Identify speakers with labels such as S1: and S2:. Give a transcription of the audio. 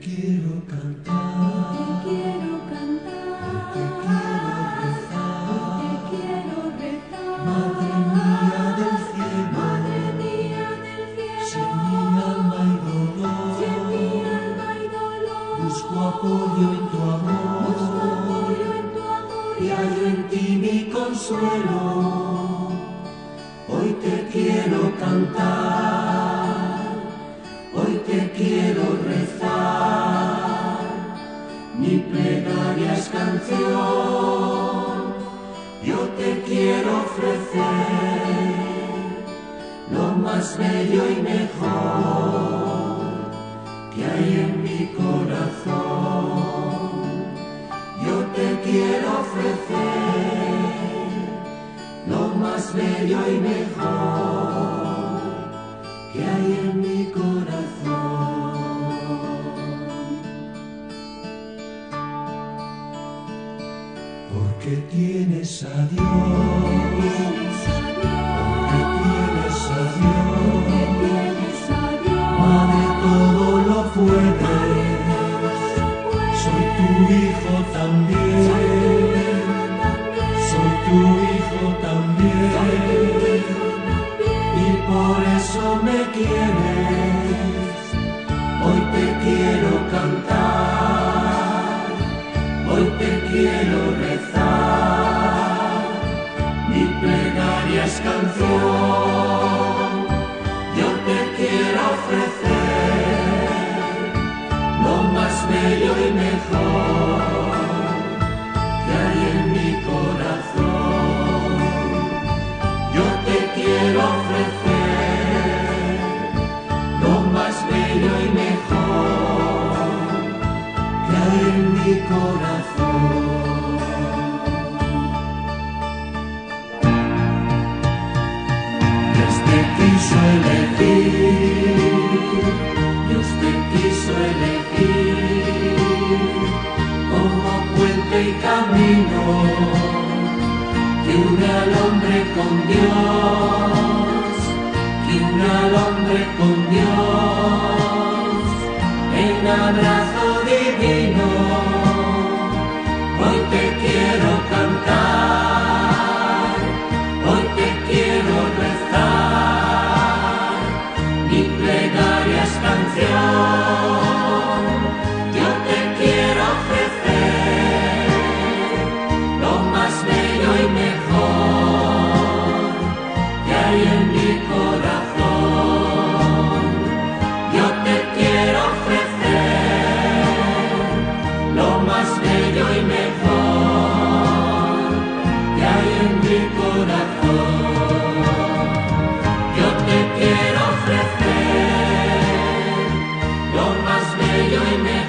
S1: quiero cantar,
S2: te quiero cantar,
S1: te quiero rezar.
S2: te quiero rezar.
S1: Madre mía del cielo,
S2: Madre mía del
S1: si
S2: cielo,
S1: en mi alma hay
S2: si en mi
S1: dolor,
S2: alma hay dolor,
S1: busco apoyo en tu
S2: busco
S1: amor
S2: apoyo en tu amor.
S1: Y hallo en ti mi consuelo. Hoy te quiero cantar, plegaria es canción, yo te quiero ofrecer lo más bello y mejor que hay en mi corazón. Yo te quiero ofrecer lo más bello y mejor que hay en mi corazón. Porque tienes a Dios, porque tienes a Dios, Madre todo lo puedes, soy tu hijo también, soy tu hijo también, y por eso me quieres, hoy te quiero cantar, quiero rezar, mi plegaria es canción, yo te quiero ofrecer lo más bello y mejor que hay en mi corazón. Yo te quiero ofrecer lo más bello y mejor que hay en mi corazón. Quiso elegir, Dios te quiso elegir como puente y camino que une al hombre con Dios, que une al hombre con Dios en abrazo divino. Hoy te quiero. your me